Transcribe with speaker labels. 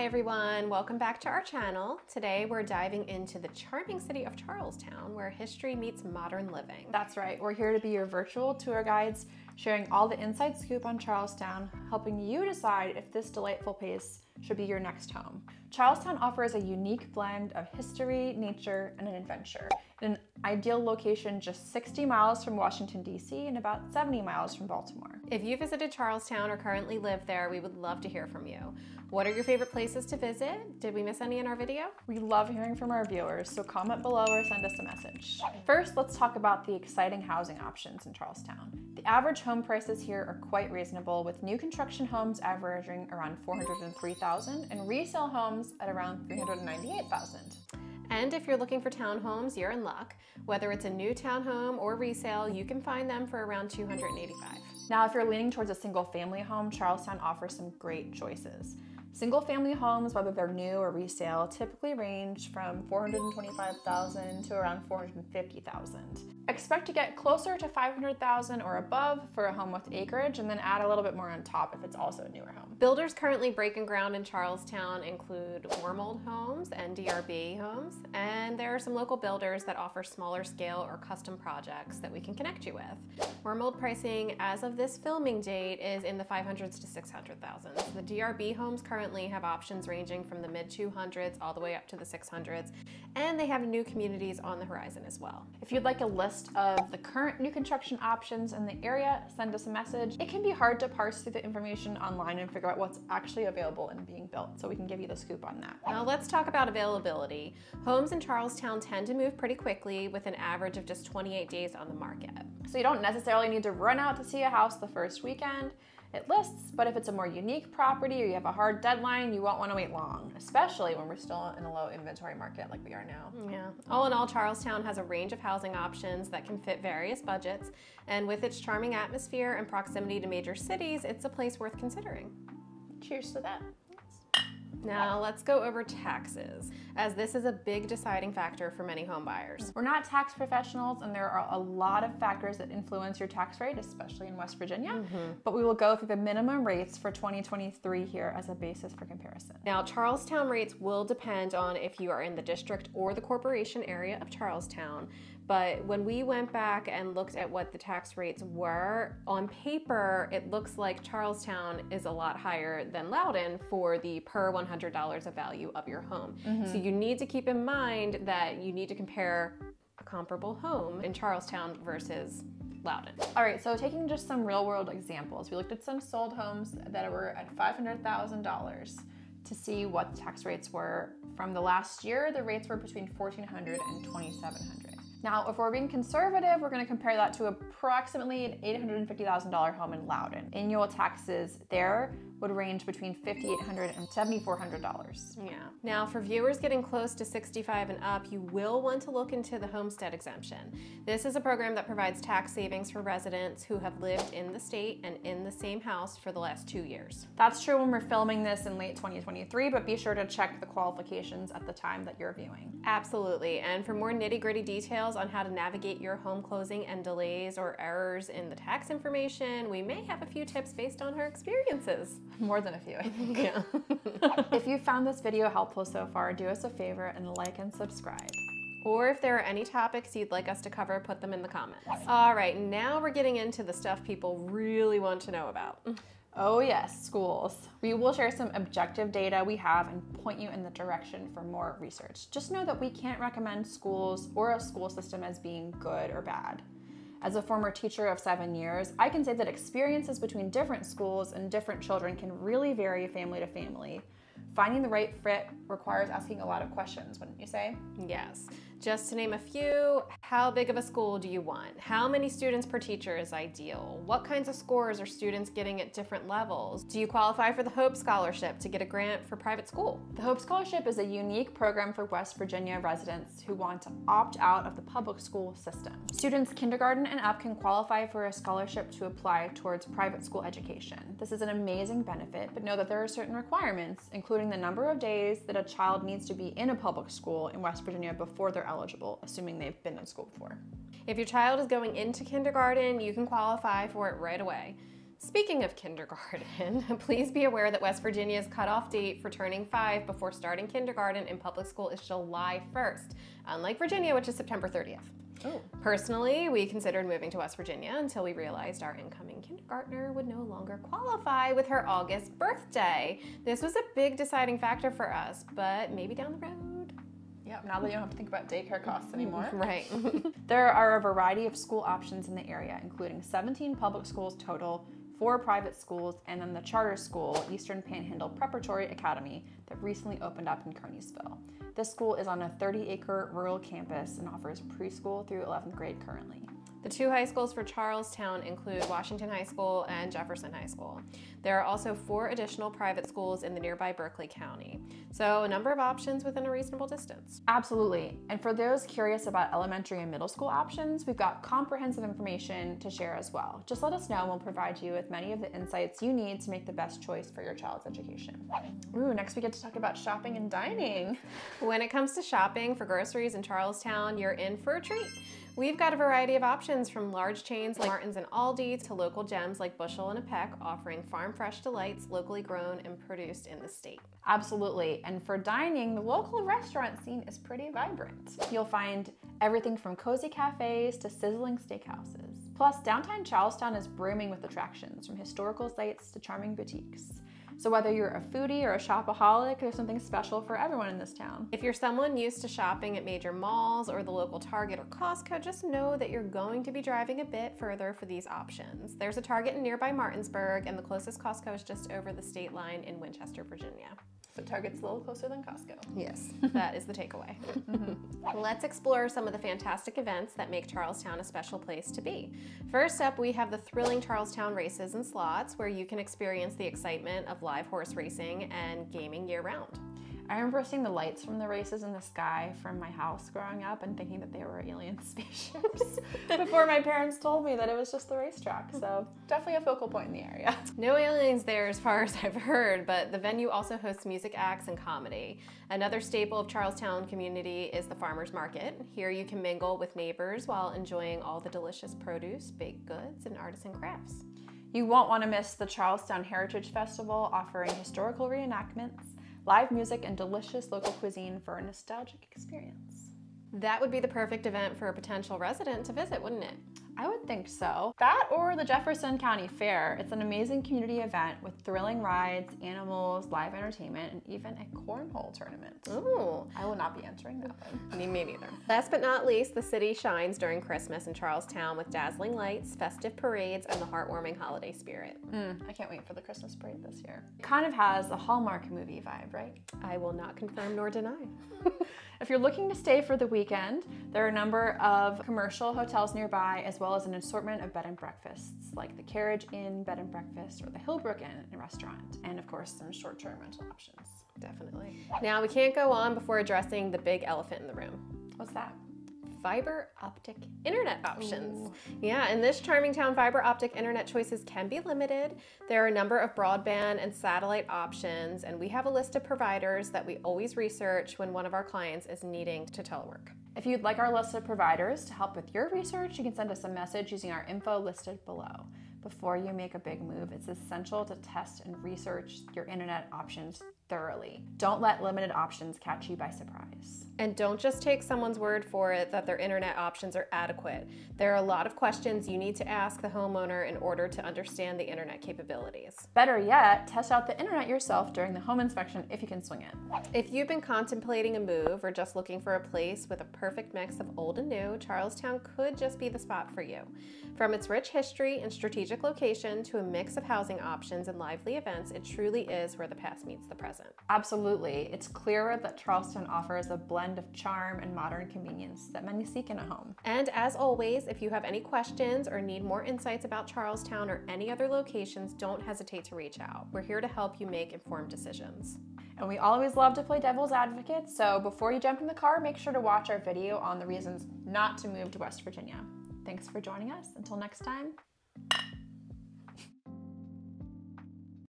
Speaker 1: Hi everyone, welcome back to our channel. Today we're diving into the charming city of Charles Town where history meets modern living.
Speaker 2: That's right, we're here to be your virtual tour guides, sharing all the inside scoop on Charles Town, helping you decide if this delightful place should be your next home. Charles Town offers a unique blend of history, nature, and an adventure in an ideal location just 60 miles from Washington, D.C. and about 70 miles from Baltimore.
Speaker 1: If you visited Charles Town or currently live there, we would love to hear from you. What are your favorite places to visit? Did we miss any in our video?
Speaker 2: We love hearing from our viewers, so comment below or send us a message. First, let's talk about the exciting housing options in Charles Town. The average home prices here are quite reasonable, with new construction homes averaging around 403,000 and resale homes at around 398,000.
Speaker 1: And if you're looking for townhomes, you're in luck. Whether it's a new townhome or resale, you can find them for around 285.
Speaker 2: Now, if you're leaning towards a single family home, Charles Town offers some great choices. Single family homes, whether they're new or resale, typically range from 425,000 to around 450,000. Expect to get closer to 500,000 or above for a home with acreage and then add a little bit more on top if it's also a newer home.
Speaker 1: Builders currently breaking ground in Charles Town include Wormald Homes and DRB Homes, and there are some local builders that offer smaller scale or custom projects that we can connect you with. Wormald pricing as of this filming date is in the 500s to 600,000. The DRB homes currently have options ranging from the mid 200s all the way up to the 600s, and they have new communities on the horizon as well.
Speaker 2: If you'd like a list of the current new construction options in the area, send us a message. It can be hard to parse through the information online and figure out what's actually available and being built, so we can give you the scoop on that.
Speaker 1: Now let's talk about availability. Homes in Charles Town tend to move pretty quickly with an average of just 28 days on the market.
Speaker 2: So you don't necessarily need to run out to see a house the first weekend it lists, but if it's a more unique property or you have a hard deadline, you won't want to wait long, especially when we're still in a low inventory market like we are now.
Speaker 1: Yeah. All in all, Charles Town has a range of housing options that can fit various budgets, and with its charming atmosphere and proximity to major cities, it's a place worth considering.
Speaker 2: Cheers to that.
Speaker 1: Now let's go over taxes, as this is a big deciding factor for many home buyers.
Speaker 2: We're not tax professionals and there are a lot of factors that influence your tax rate, especially in West Virginia, mm -hmm. but we will go through the minimum rates for 2023 here as a basis for comparison.
Speaker 1: Now Charles Town rates will depend on if you are in the district or the corporation area of Charles Town, but when we went back and looked at what the tax rates were, on paper, it looks like Charles Town is a lot higher than Loudoun for the per $100 of value of your home. Mm-hmm. So you need to keep in mind that you need to compare a comparable home in Charles Town versus Loudoun.
Speaker 2: All right, so taking just some real world examples, we looked at some sold homes that were at $500,000 to see what the tax rates were. From the last year, the rates were between 1400 and 2700 now, if we're being conservative, we're gonna compare that to approximately an $850,000 home in Loudoun. Annual taxes there would range between $5,800 and $7,400.
Speaker 1: Yeah. Now, for viewers getting close to 65 and up, you will want to look into the homestead exemption. This is a program that provides tax savings for residents who have lived in the state and in the same house for the last two years.
Speaker 2: That's true when we're filming this in late 2023, but be sure to check the qualifications at the time that you're viewing.
Speaker 1: Absolutely. And for more nitty gritty details on how to navigate your home closing and delays or errors in the tax information, we may have a few tips based on her experiences.
Speaker 2: More than a few, I think. Yeah. if you found this video helpful so far, do us a favor and like and subscribe.
Speaker 1: Or if there are any topics you'd like us to cover, put them in the comments. All right, now we're getting into the stuff people really want to know about. Mm.
Speaker 2: Oh yes, schools. We will share some objective data we have and point you in the direction for more research. Just know that we can't recommend schools or a school system as being good or bad. As a former teacher of seven years, I can say that experiences between different schools and different children can really vary family to family. Finding the right fit requires asking a lot of questions, wouldn't you say?
Speaker 1: Yes. Just to name a few, how big of a school do you want? How many students per teacher is ideal? What kinds of scores are students getting at different levels? Do you qualify for the Hope Scholarship to get a grant for private school?
Speaker 2: The Hope Scholarship is a unique program for West Virginia residents who want to opt out of the public school system. Students kindergarten and up can qualify for a scholarship to apply towards private school education. This is an amazing benefit, but know that there are certain requirements, including the number of days that a child needs to be in a public school in West Virginia before they're eligible, assuming they've been in school before.
Speaker 1: If your child is going into kindergarten, you can qualify for it right away. Speaking of kindergarten, please be aware that West Virginia's cutoff date for turning five before starting kindergarten in public school is July 1st, unlike Virginia, which is September 30th.
Speaker 2: Oh.
Speaker 1: Personally, we considered moving to West Virginia until we realized our incoming kindergartner would no longer qualify with her August birthday. This was a big deciding factor for us, but maybe down the road.
Speaker 2: Yep, now that you don't have to think about daycare costs anymore.
Speaker 1: Right.
Speaker 2: There are a variety of school options in the area, including 17 public schools total, four private schools, and then the charter school, Eastern Panhandle Preparatory Academy, that recently opened up in Kearneysville. This school is on a 30 acre rural campus and offers preschool through 11th grade currently.
Speaker 1: The two high schools for Charles Town include Washington High School and Jefferson High School. There are also four additional private schools in the nearby Berkeley County, so a number of options within a reasonable distance.
Speaker 2: Absolutely. And for those curious about elementary and middle school options, we've got comprehensive information to share as well. Just let us know and we'll provide you with many of the insights you need to make the best choice for your child's education. Ooh, next we get to talk about shopping and dining.
Speaker 1: When it comes to shopping for groceries in Charles Town, you're in for a treat. We've got a variety of options from large chains like Martin's and Aldi to local gems like Bushel and a Peck, offering farm fresh delights locally grown and produced in the state.
Speaker 2: Absolutely. And for dining, the local restaurant scene is pretty vibrant. You'll find everything from cozy cafes to sizzling steakhouses. Plus, downtown Charles Town is brimming with attractions from historical sites to charming boutiques. So, whether you're a foodie or a shopaholic, there's something special for everyone in this town.
Speaker 1: If you're someone used to shopping at major malls or the local Target or Costco, just know that you're going to be driving a bit further for these options. There's a Target in nearby Martinsburg, and the closest Costco is just over the state line in Winchester, Virginia.
Speaker 2: So, Target's a little closer than Costco.
Speaker 1: Yes, that is the takeaway. Mm-hmm. Let's explore some of the fantastic events that make Charles Town a special place to be. First up, we have the thrilling Charles Town races and slots, where you can experience the excitement of live horse racing and gaming year round.
Speaker 2: I remember seeing the lights from the races in the sky from my house growing up and thinking that they were alien spaceships before my parents told me that it was just the racetrack. So, definitely a focal point in the area.
Speaker 1: No aliens there, as far as I've heard, but the venue also hosts music acts and comedy. Another staple of Charles Town community is the farmers market. Here you can mingle with neighbors while enjoying all the delicious produce, baked goods, and artisan crafts.
Speaker 2: You won't want to miss the Charles Town Heritage Festival offering historical reenactments, live music, and delicious local cuisine for a nostalgic experience.
Speaker 1: That would be the perfect event for a potential resident to visit, wouldn't it?
Speaker 2: I would think so. That or the Jefferson County Fair. It's an amazing community event with thrilling rides, animals, live entertainment, and even a cornhole tournament.
Speaker 1: Ooh,
Speaker 2: I will not be entering that one.
Speaker 1: me, me neither. Last but not least, the city shines during Christmas in Charles Town with dazzling lights, festive parades, and the heartwarming holiday spirit.
Speaker 2: Mm, I can't wait for the Christmas parade this year. It kind of has a Hallmark movie vibe, right?
Speaker 1: I will not confirm nor deny.
Speaker 2: If you're looking to stay for the weekend, there are a number of commercial hotels nearby, as well as an assortment of bed and breakfasts, like the Carriage Inn Bed and Breakfast or the Hillbrook Inn and Restaurant, and of course, some short term rental options.
Speaker 1: Definitely. Now, we can't go on before addressing the big elephant in the room
Speaker 2: What's that?
Speaker 1: Fiber optic internet options. Yeah, in this charming town, fiber optic internet choices can be limited. There are a number of broadband and satellite options, and we have a list of providers that we always research when one of our clients is needing to telework.
Speaker 2: If you'd like our list of providers to help with your research, you can send us a message using our info listed below. Before you make a big move, it's essential to test and research your internet options thoroughly. Don't let limited options catch you by surprise.
Speaker 1: And don't just take someone's word for it that their internet options are adequate. There are a lot of questions you need to ask the homeowner in order to understand the internet capabilities.
Speaker 2: Better yet, test out the internet yourself during the home inspection if you can swing it.
Speaker 1: If you've been contemplating a move or just looking for a place with a perfect mix of old and new, Charles Town could just be the spot for you. From its rich history and strategic location to a mix of housing options and lively events, it truly is where the past meets the present.
Speaker 2: Absolutely. It's clear that Charleston offers a blend of charm and modern convenience that many seek in a home.
Speaker 1: And as always, if you have any questions or need more insights about Charles Town or any other locations, don't hesitate to reach out. We're here to help you make informed decisions.
Speaker 2: And we always love to play devil's advocate, so before you jump in the car, make sure to watch our video on the reasons not to move to West Virginia. Thanks for joining us. Until next time.